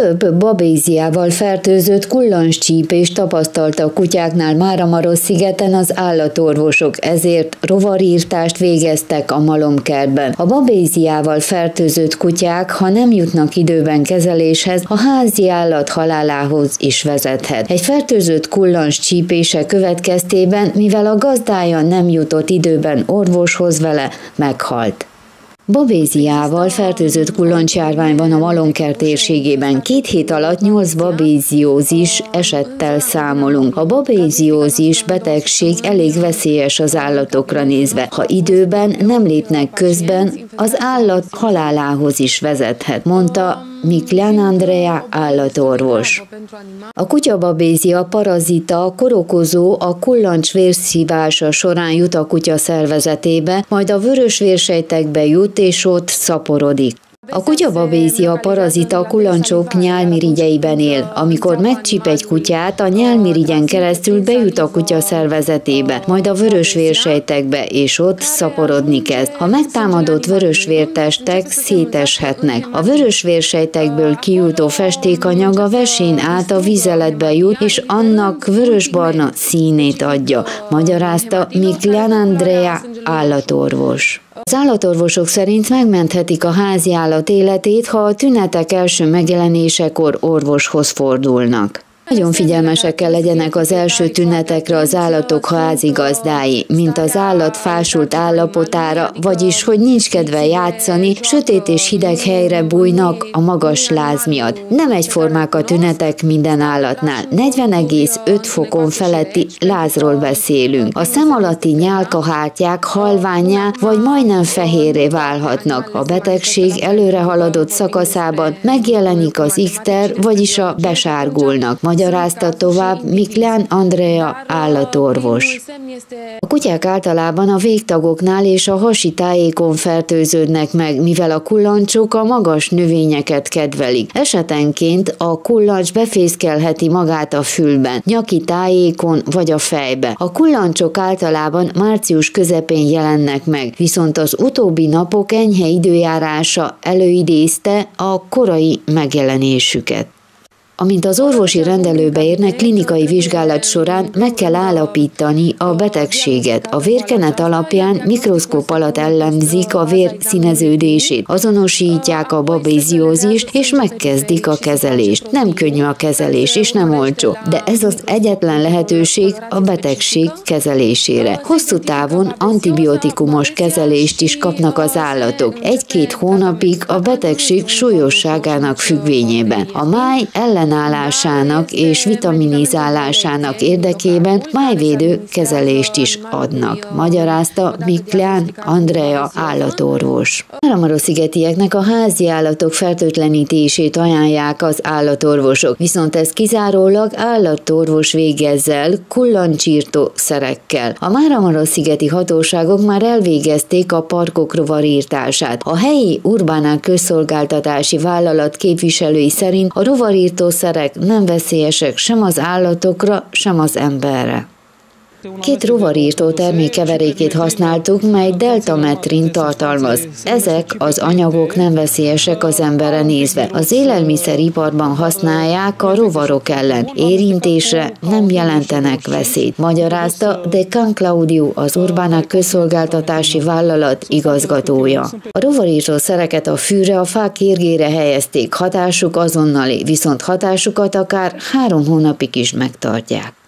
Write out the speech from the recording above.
Több babéziával fertőzött kullancscsípés tapasztalta a kutyáknál Máramaros szigeten az állatorvosok, ezért rovarírtást végeztek a malomkertben. A babéziával fertőzött kutyák, ha nem jutnak időben kezeléshez, a házi állat halálához is vezethet. Egy fertőzött kullancs csípése következtében, mivel a gazdája nem jutott időben orvoshoz vele, meghalt. Babéziával fertőzött kullancsjárvány van a Malonker térségében. Két hét alatt nyolc babéziózis esettel számolunk. A babéziózis betegség elég veszélyes az állatokra nézve. Ha időben nem lépnek közben, az állat halálához is vezethet, mondta Miklen Andrea állatorvos. A kutyababézia parazita, a korokozó a kullancs vérszívása során jut a kutya szervezetébe, majd a vörös vérsejtekbe jut és ott szaporodik. A kutyababézia parazita a kulancsok nyálmirigyeiben él. Amikor megcsip egy kutyát, a nyálmirigyen keresztül bejut a kutya szervezetébe, majd a vörös vérsejtekbe, és ott szaporodni kezd. A megtámadott vörös vértestek széteshetnek. A vörös vérsejtekből kijutó festékanyag a vesén át a vizeletbe jut, és annak vörösbarna színét adja, magyarázta Miklian Andrea állatorvos. Az állatorvosok szerint megmenthetik a házi állat életét, ha a tünetek első megjelenésekor orvoshoz fordulnak. Nagyon figyelmesek kell legyenek az első tünetekre az állatok házigazdái, mint az állat fásult állapotára, vagyis hogy nincs kedve játszani, sötét és hideg helyre bújnak a magas láz miatt. Nem egyformák a tünetek minden állatnál. 40,5 fokon feletti lázról beszélünk. A szem alatti nyálkahártyák halványá vagy majdnem fehérré válhatnak. A betegség előre haladott szakaszában megjelenik az ikter, vagyis a besárgulnak magyarázta tovább Miklán Andrea állatorvos. A kutyák általában a végtagoknál és a hasi tájékon fertőződnek meg, mivel a kullancsok a magas növényeket kedvelik. Esetenként a kullancs befészkelheti magát a fülben, nyaki tájékon vagy a fejbe. A kullancsok általában március közepén jelennek meg, viszont az utóbbi napok enyhe időjárása előidézte a korai megjelenésüket. Amint az orvosi rendelőbe érnek, klinikai vizsgálat során meg kell állapítani a betegséget. A vérkenet alapján mikroszkóp alatt ellenzik a vér színeződését, azonosítják a babéziózist és megkezdik a kezelést. Nem könnyű a kezelés és nem olcsó, de ez az egyetlen lehetőség a betegség kezelésére. Hosszú távon antibiotikumos kezelést is kapnak az állatok. Egy-két hónapig a betegség súlyosságának függvényében. A máj ellen ellenállásának és vitaminizálásának érdekében májvédő kezelést is adnak, magyarázta Miklán Andrea állatorvos. Máramaroszigetieknek a házi állatok fertőtlenítését ajánlják az állatorvosok, viszont ez kizárólag állatorvos végezzel kullancsírtó szerekkel. A Máramaroszigeti hatóságok már elvégezték a parkok rovarírtását. A helyi urbánák közszolgáltatási vállalat képviselői szerint a rovarírtó kábítószerek nem veszélyesek sem az állatokra, sem az emberre. Két rovarírtó termékeverékét használtuk, mely deltametrin tartalmaz. Ezek az anyagok nem veszélyesek az emberre nézve. Az élelmiszeriparban használják a rovarok ellen. Érintésre nem jelentenek veszélyt, magyarázta de Can Claudio, az Urbánák közszolgáltatási vállalat igazgatója. A rovarírtó szereket a fűre, a fák kérgére helyezték, hatásuk azonnali, viszont hatásukat akár három hónapig is megtartják.